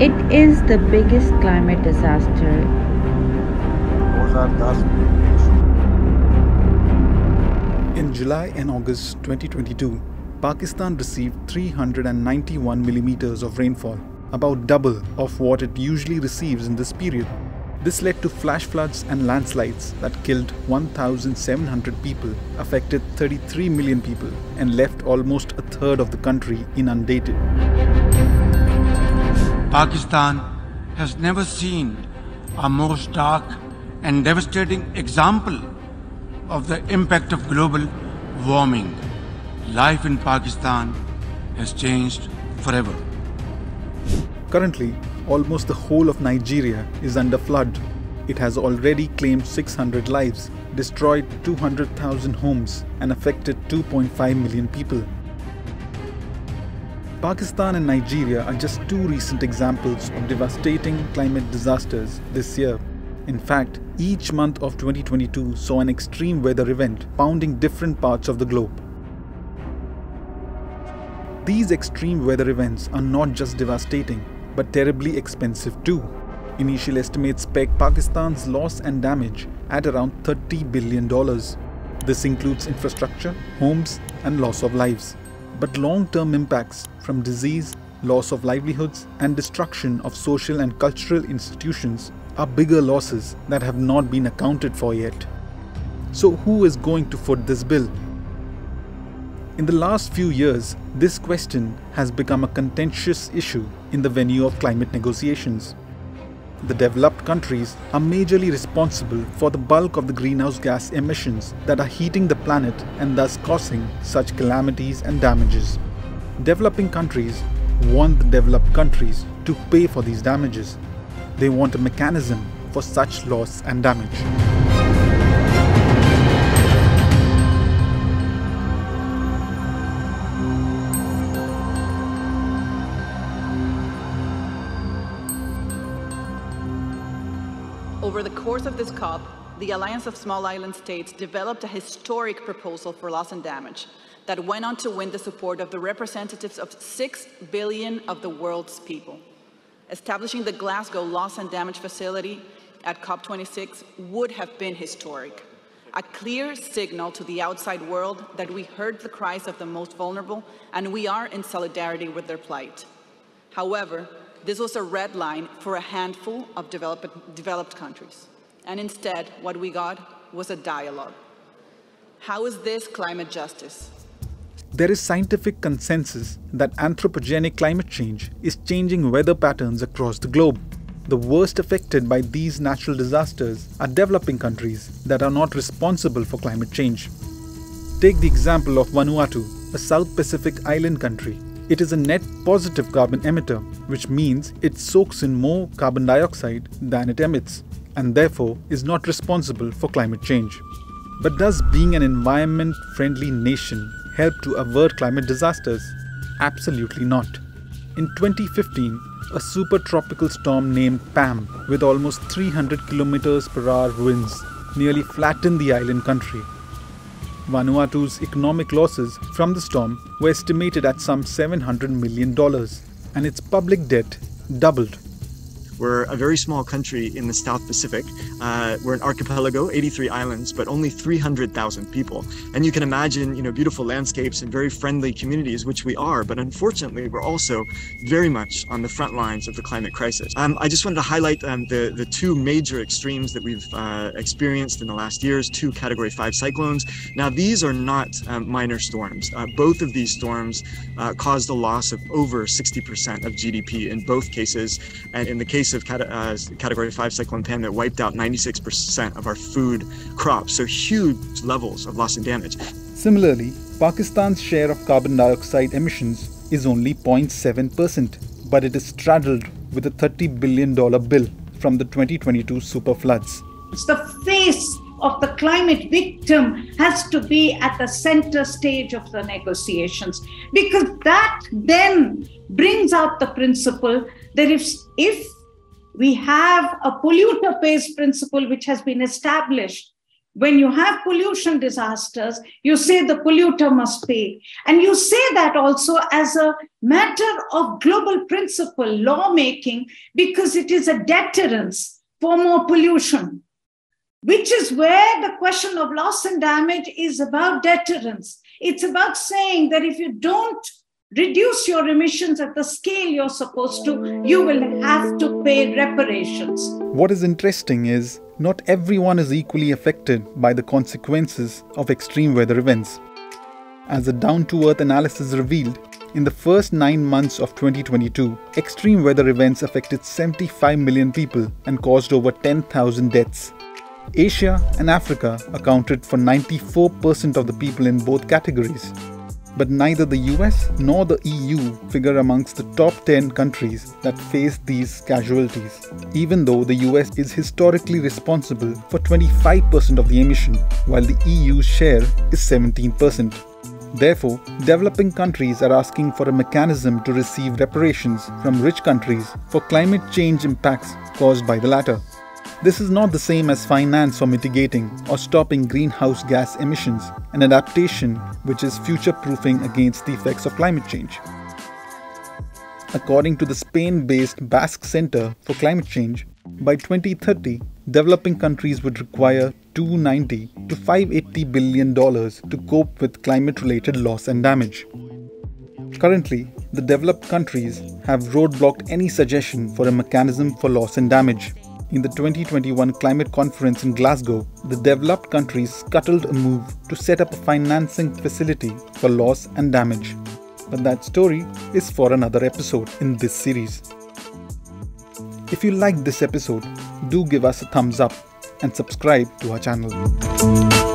It is the biggest climate disaster. In July and August 2022, Pakistan received 391 millimeters of rainfall, about double of what it usually receives in this period. This led to flash floods and landslides that killed 1,700 people, affected 33 million people, and left almost a third of the country inundated. Pakistan has never seen a more stark and devastating example of the impact of global warming. Life in Pakistan has changed forever. Currently, almost the whole of Nigeria is under flood. It has already claimed 600 lives, destroyed 200,000 homes, and affected 2.5 million people. Pakistan and Nigeria are just two recent examples of devastating climate disasters this year. In fact, each month of 2022 saw an extreme weather event pounding different parts of the globe. These extreme weather events are not just devastating, but terribly expensive too. Initial estimates peg Pakistan's loss and damage at around $30 billion. This includes infrastructure, homes, and loss of lives. But long term impacts from disease, loss of livelihoods, and destruction of social and cultural institutions are bigger losses that have not been accounted for yet. So, who is going to foot this bill? In the last few years, this question has become a contentious issue in the venue of climate negotiations. The developed countries are majorly responsible for the bulk of the greenhouse gas emissions that are heating the planet and thus causing such calamities and damages. Developing countries want the developed countries to pay for these damages. They want a mechanism for such loss and damage. Over the course of this COP, the Alliance of Small Island States developed a historic proposal for loss and damage that went on to win the support of the representatives of 6 billion of the world's people. Establishing the Glasgow Loss and Damage Facility at COP26 would have been historic, a clear signal to the outside world that we heard the cries of the most vulnerable and we are in solidarity with their plight. However, this was a red line for a handful of developed, developed countries. And instead, what we got was a dialogue. How is this climate justice? There is scientific consensus that anthropogenic climate change is changing weather patterns across the globe. The worst affected by these natural disasters are developing countries that are not responsible for climate change. Take the example of Vanuatu, a South Pacific island country it is a net positive carbon emitter, which means it soaks in more carbon dioxide than it emits, and therefore is not responsible for climate change. But does being an environment friendly nation help to avert climate disasters? Absolutely not. In 2015, a super tropical storm named Pam, with almost 300 km per hour winds, nearly flattened the island country Vanuatu's economic losses from the storm were estimated at some $700 million, and its public debt doubled we're a very small country in the South Pacific. Uh, we're an archipelago, 83 islands, but only 300,000 people. And you can imagine, you know, beautiful landscapes and very friendly communities, which we are. But unfortunately, we're also very much on the front lines of the climate crisis. Um, I just wanted to highlight um, the, the two major extremes that we've uh, experienced in the last years, two Category 5 cyclones. Now, these are not um, minor storms. Uh, both of these storms uh, caused a loss of over 60% of GDP in both cases. And in the case case of cat- uh, Category 5 Cyclone Pam that wiped out 96% of our food crops, so huge levels of loss and damage. Similarly, Pakistan's share of carbon dioxide emissions is only 0.7%, but it is straddled with a $30 billion bill from the 2022 super floods. It's the face of the climate victim has to be at the center stage of the negotiations because that then brings out the principle that if, if we have a polluter pays principle which has been established, when you have pollution disasters, you say the polluter must pay. And you say that also as a matter of global principle lawmaking because it is a deterrence for more pollution, which is where the question of loss and damage is about deterrence. It's about saying that if you don't reduce your emissions at the scale you're supposed to, you will have to pay reparations. What is interesting is not everyone is equally affected by the consequences of extreme weather events. As a down to earth analysis revealed, in the first nine months of 2022, extreme weather events affected 75 million people and caused over 10,000 deaths. Asia and Africa accounted for 94% of the people in both categories, but neither the US nor the EU figure amongst the top 10 countries that face these casualties, even though the US is historically responsible for 25% of the emission, while the EU's share is 17%. Therefore, developing countries are asking for a mechanism to receive reparations from rich countries for climate change impacts caused by the latter. This is not the same as finance for mitigating or stopping greenhouse gas emissions, an adaptation which is future proofing against the effects of climate change. According to the Spain based Basque Center for Climate Change, by 2030, developing countries would require 290 to 580 billion dollars to cope with climate related loss and damage. Currently, the developed countries have roadblocked any suggestion for a mechanism for loss and damage. In the 2021 climate conference in Glasgow, the developed countries scuttled a move to set up a financing facility for loss and damage. But that story is for another episode in this series. If you liked this episode, do give us a thumbs up and subscribe to our channel.